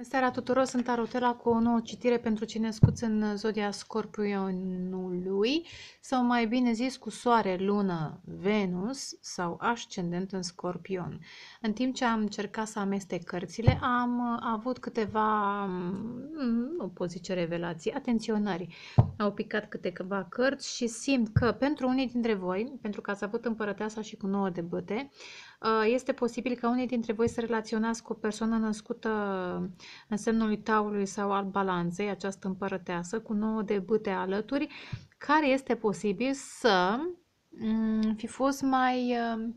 Bună seara tuturor, sunt Arotela cu o nouă citire pentru cine născuți în zodia Scorpionului sau mai bine zis cu Soare, Lună, Venus sau Ascendent în Scorpion. În timp ce am încercat să amestec cărțile, am avut câteva, mm, nu pot zice revelații, atenționări. Au picat câteva cărți și simt că pentru unii dintre voi, pentru că ați avut împărăteasa și cu nouă de băte, Uh, este posibil ca unii dintre voi să relaționați cu o persoană născută în semnul lui Taurului sau al balanței, această împărăteasă, cu nouă de bâte alături, care este posibil să mm, fi fost mai uh,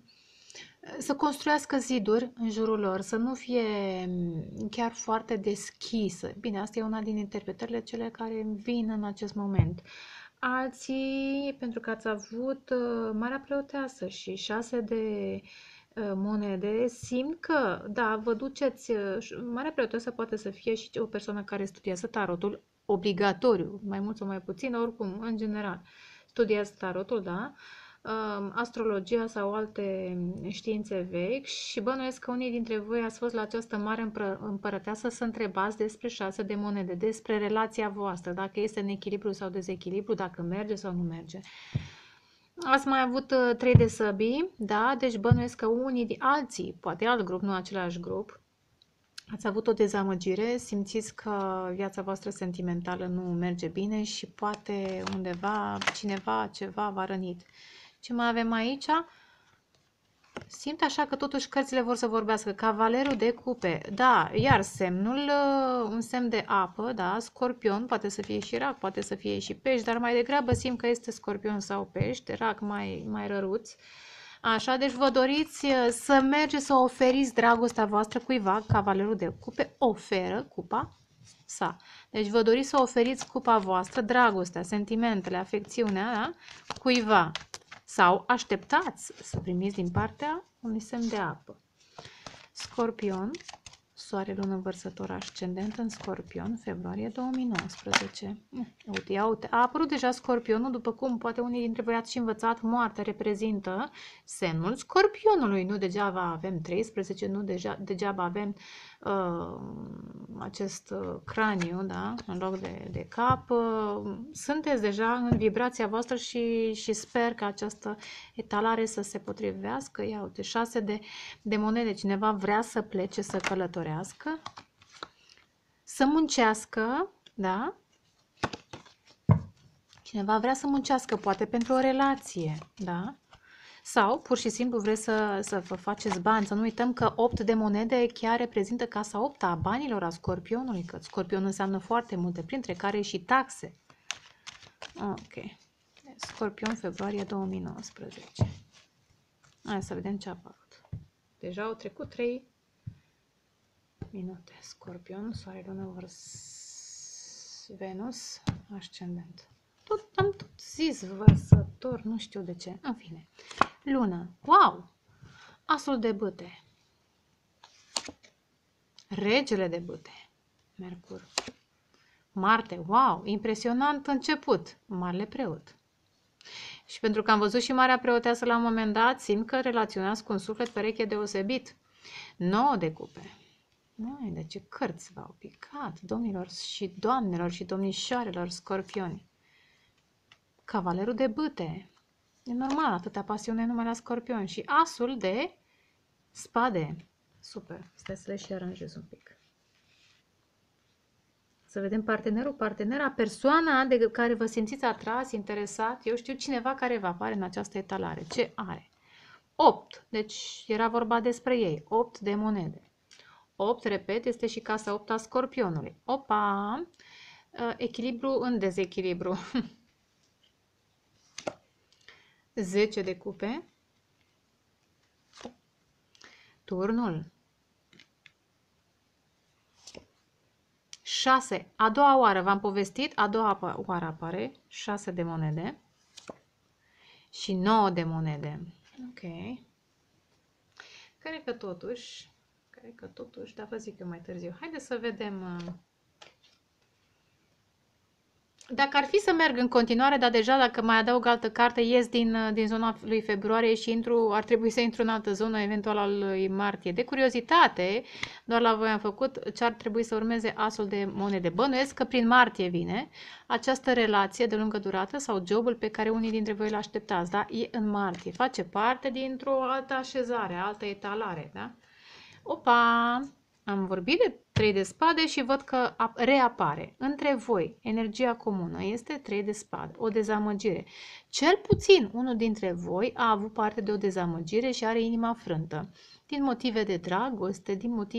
să construiască ziduri în jurul lor, să nu fie mm, chiar foarte deschisă. Bine, asta e una din interpretările cele care vin în acest moment. Alții, pentru că ați avut uh, Marea Preoteasă și șase de Uh, monede, simt că, da, vă duceți, uh, Marea Preotesă poate să fie și o persoană care studiază tarotul obligatoriu, mai mult sau mai puțin, oricum, în general, studiază tarotul, da, um, astrologia sau alte științe vechi și bănuiesc că unii dintre voi ați fost la această mare împărăteasă să întrebați despre șase de monede, despre relația voastră, dacă este în echilibru sau dezechilibru, dacă merge sau nu merge. Ați mai avut uh, trei de săbii, da? Deci bănuiesc că unii de alții, poate alt grup, nu același grup, ați avut o dezamăgire, simțiți că viața voastră sentimentală nu merge bine și poate undeva cineva, ceva v-a rănit. Ce mai avem aici? Simt așa că totuși cărțile vor să vorbească. Cavalerul de cupe. Da, iar semnul, uh, un semn de apă, da, scorpion, poate să fie și rac, poate să fie și pești, dar mai degrabă simt că este scorpion sau pești, rac mai, mai răruți. Așa, deci vă doriți uh, să mergeți să oferiți dragostea voastră cuiva, cavalerul de cupe, oferă cupa sa. Deci vă doriți să oferiți cupa voastră, dragostea, sentimentele, afecțiunea, da? cuiva sau așteptați să primiți din partea unui semn de apă. Scorpion, Soare, lună vărsător ascendent în Scorpion, februarie 2019. Uite, ia uite, a apărut deja Scorpionul, după cum poate unii dintre voi ați și învățat, moartea reprezintă semnul Scorpionului. Nu degeaba avem 13, nu deja, degeaba avem uh, acest uh, craniu, da, în loc de, de cap. Uh, sunteți deja în vibrația voastră și, și sper că această etalare să se potrivească. Ia uite, șase de, de monede. Cineva vrea să plece, să călătorească, să muncească, da? Cineva vrea să muncească, poate pentru o relație, da? Sau, pur și simplu, vreți să, să vă faceți bani. Să nu uităm că 8 de monede chiar reprezintă casa 8 a banilor a scorpionului, că scorpion înseamnă foarte multe, printre care și taxe. Ok. Scorpion, februarie 2019. Hai să vedem ce a apărut. Deja au trecut 3 minute. Scorpion, soare, lună, Venus, ascendent. Tot, am tot zis vărsător, nu știu de ce. În fine. Lună. Wow! Asul de bâte. Regele de bâte. Mercur. Marte. Wow! Impresionant început. Marele preot. Și pentru că am văzut și Marea Preoteasă la un moment dat, simt că relaționați cu un suflet pereche deosebit. 9 de cupe. Mai, de ce cărți v-au picat, domnilor și doamnelor și domnișoarelor scorpioni. Cavalerul de bâte. E normal, atâta pasiune numai la scorpion. Și asul de spade. Super. Stai să le și aranjez un pic. Să vedem partenerul, partenera, persoana de care vă simțiți atras, interesat. Eu știu cineva care va apare în această etalare. Ce are? 8. Deci era vorba despre ei. 8 de monede. 8, repet, este și casa 8 a scorpionului. Opa! Echilibru în dezechilibru. 10 de cupe, turnul 6, a doua oară v-am povestit, a doua oară apare 6 de monede și 9 de monede. Ok. Cred că totuși, cred că totuși, dar vă zic eu mai târziu. Haideți să vedem uh, Dacă ar fi să merg în continuare, dar deja dacă mai adaug altă carte, ies din, din zona lui februarie și intru, ar trebui să intru în altă zonă, eventual al lui martie. De curiozitate, doar la voi am făcut ce ar trebui să urmeze asul de monede. Bănuiesc că prin martie vine această relație de lungă durată sau jobul pe care unii dintre voi îl așteptați, da? E în martie. Face parte dintr-o altă așezare, altă etalare, da? Opa! Am vorbit de trei de spade și văd că reapare între voi. Energia comună este trei de spade, o dezamăgire. Cel puțin unul dintre voi a avut parte de o dezamăgire și are inima frântă. Din motive de dragoste, din motive